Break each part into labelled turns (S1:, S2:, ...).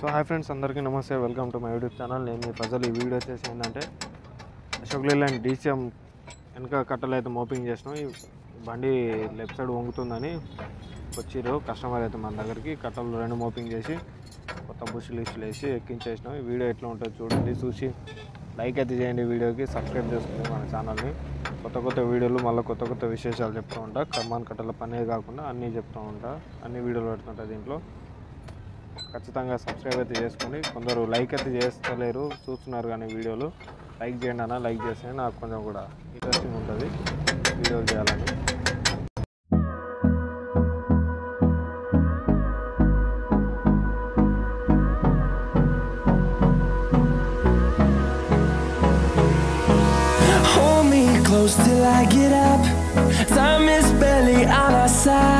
S1: So hi friends అందరికీ నమస్తే. Welcome to my YouTube channel నేను మీ ప్రజలు. ఈ వీడియో వచ్చేసి ఏంటంటే అశోక్ లేలాండ్ డీసీఎం వెనక కట్టలు అయితే మోపింగ్ చేసినాం. ఈ బండి లెఫ్ట్ సైడ్ వంగుతుందని వచ్చిర్రు కస్టమర్ అయితే మన దగ్గరికి. కట్టలు రెండు మోపింగ్ చేసి కొత్త బుషులు ఇష్లు వేసి ఎక్కించేసినాం. ఈ వీడియో ఎట్లా ఉంటుందో చూడండి. చూసి లైక్ అయితే చేయండి వీడియోకి. సబ్స్క్రైబ్ చేసుకోండి మన ఛానల్ని కొత్త కొత్త వీడియోలు మళ్ళీ కొత్త కొత్త విశేషాలు చెప్తూ ఉంటా. కమ్మాన్ కట్టల పనే కాకుండా అన్నీ చెప్తూ ఉంటా. అన్ని వీడియోలు పెడుతుంటా దీంట్లో. ఖచ్చితంగా సబ్స్క్రైబ్ అయితే చేసుకోండి కొందరు లైక్ అయితే చేస్తలేరు చూస్తున్నారు కానీ వీడియోలు లైక్ చేయండి అన్న లైక్ చేస్తే నాకు కొంచెం కూడా ఇంట్రెస్టింగ్ ఉంటుంది వీడియోలు చేయాలని
S2: close till I get up. Time is barely on our side.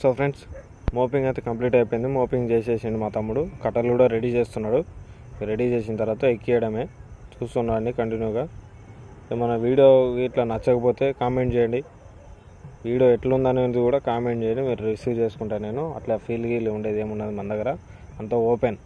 S2: So friends mopping అయితే కంప్లీట్ అయిపోయింది. మోపింగ్ చేసేసిండు మా తమ్ముడు. కట్టర్లు కూడా రెడీ చేస్తున్నాడు. రెడీ చేసిన తర్వాత ఎక్కియడమే. చూస్తున్నాడు కంటిన్యూగా. మన వీడియో ఇట్లా నచ్చకపోతే కామెంట్ చేయండి. వీడియో ఎట్లుందనేది కూడా కామెంట్ చేయండి. మీరు రిసీవ్ చేసుకుంటాను నేను. అట్లా ఫీల్ గీల్ ఉండేది ఏమున్నది మన దగ్గర. అంతా ఓపెన్.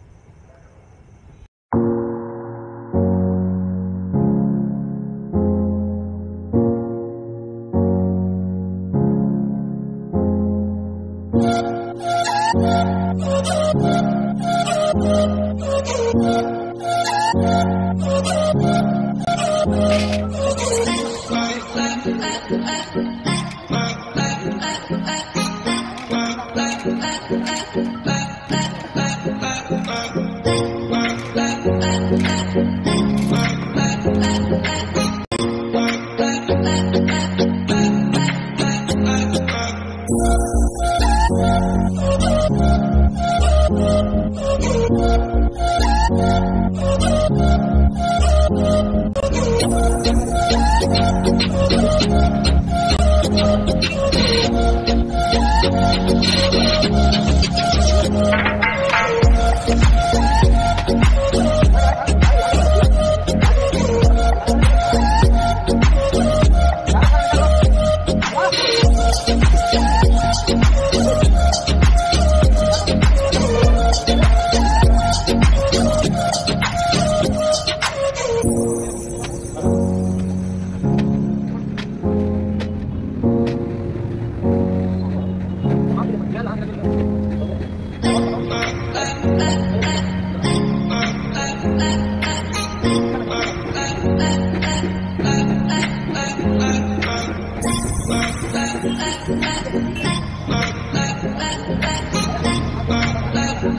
S2: సో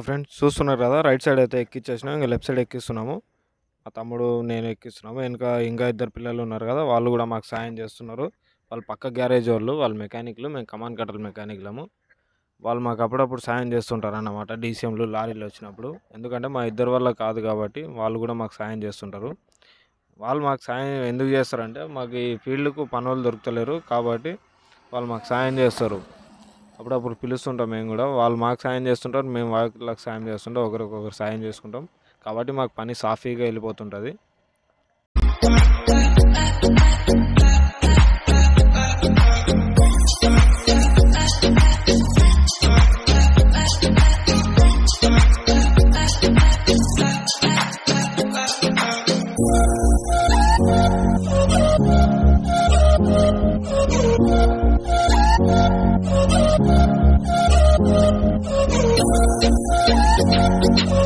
S2: ఫ్రెండ్స్ చూస్తున్నారు కదా రైట్ సైడ్ అయితే ఎక్కిచ్చేసినాం ఇంకా లెఫ్ట్ సైడ్ ఎక్కిస్తున్నాము. మా తమ్ముడు నేను ఎక్కిస్తున్నాము. ఇంకా ఇంకా ఇద్దరు పిల్లలు ఉన్నారు కదా వాళ్ళు కూడా మాకు సాయం చేస్తున్నారు. వాళ్ళు పక్క గ్యారేజ్ వాళ్ళు వాళ్ళ మెకానిక్లు మేము కమాన్ కట్టల మెకానిక్లము. వాళ్ళు మాకు అప్పుడప్పుడు సాయం చేస్తుంటారు అన్నమాట డీసీఎంలు లారీలు వచ్చినప్పుడు. ఎందుకంటే మా ఇద్దరు వల్ల కాదు కాబట్టి వాళ్ళు కూడా మాకు సాయం చేస్తుంటారు. వాళ్ళు మాకు సాయం ఎందుకు చేస్తారంటే మాకు ఈ ఫీల్డ్కు పనులు దొరుకుతలేరు కాబట్టి వాళ్ళు మాకు సాయం చేస్తారు. అప్పుడప్పుడు పిలుస్తుంటాం మేము కూడా. వాళ్ళు మాకు సాయం చేస్తుంటారు మేము వాళ్ళకి సాయం చేస్తుంటాం ఒకరికొకరు సాయం చేసుకుంటాం. కాబట్టి మాకు పని సాఫీగా వెళ్ళిపోతుంటుంది.
S3: Thank you.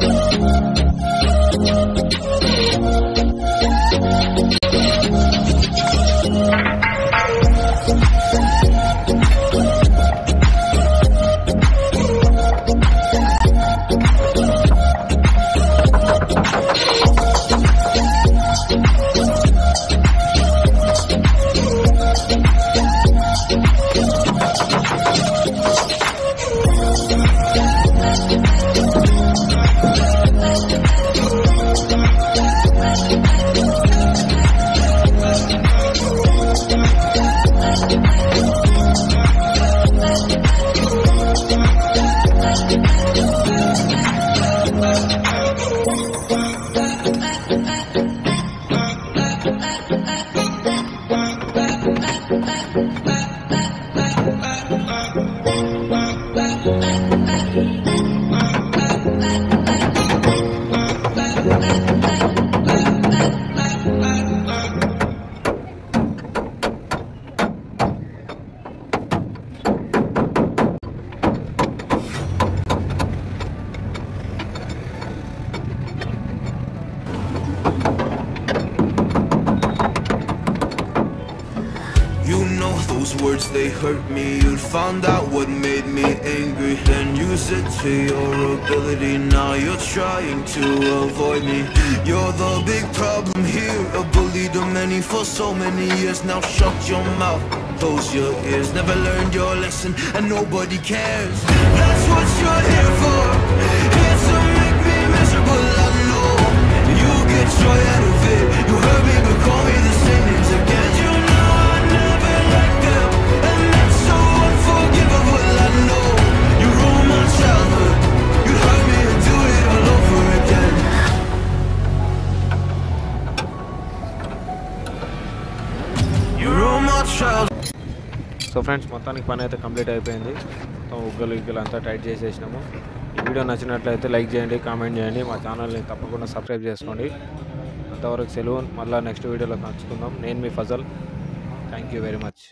S3: Uh, uh, uh, uh. Words they hurt me. You'd find out what made me angry. Then use it to your ability. Now you're trying to avoid me. You're the big problem here. A bully to many for so many years. Now shut your mouth, close your ears. Never learned your lesson. And nobody cares. That's what you're here for. Here to make me miserable, I know You get joy out of
S1: so friends మొత్తానికి పని అయితే complete అయిపోయింది. మొత్తం ఉగ్గలు ఇగ్గలు అంతా tight చేసేసినాము. ఈ video నచ్చినట్లయితే like చేయండి comment చేయండి. మా ఛానల్ని తప్పకుండా సబ్స్క్రైబ్ చేసుకోండి. అంతవరకు సెలవు. మళ్ళీ నెక్స్ట్ వీడియోలో కలుసుకుందాం. నేను మీ Fazal. Thank you very much